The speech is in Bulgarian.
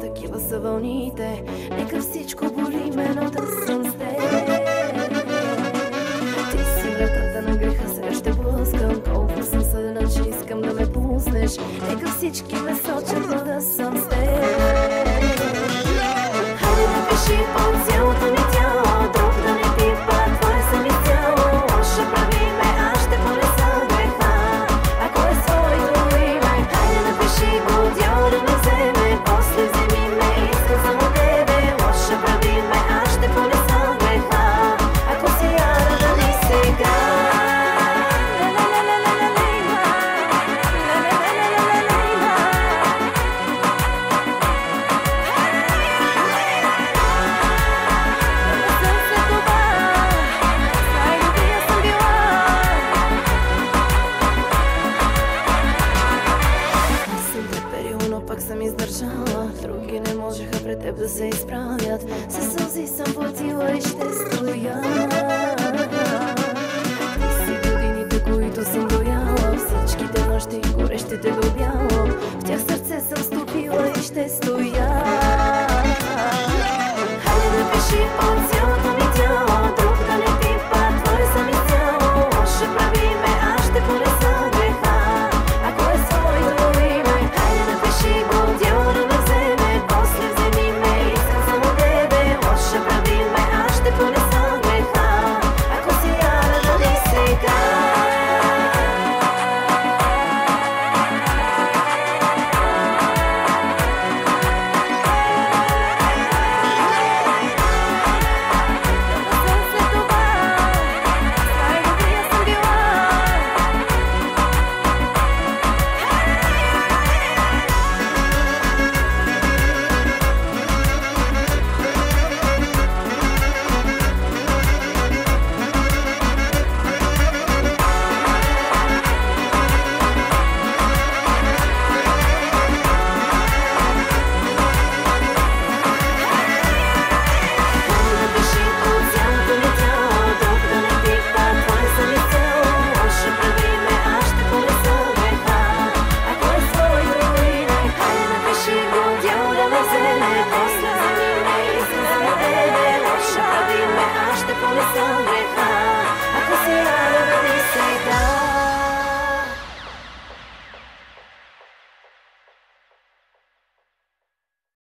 такива са вълните. Нека всичко боли мен, но да съм с теб. Ти си вратата на греха, сега ще блъскам. Колко съм съдена, че искам да ме пуснеш. Нека всички ме сочат, но да съм с издържала. Други не можеха пред теб да се изправят. Със сълзи съм платила и ще стоя. Си годините, които съм бояла Всичките нощи, горещите до бяло. В тях сърце съм стопила и ще стоя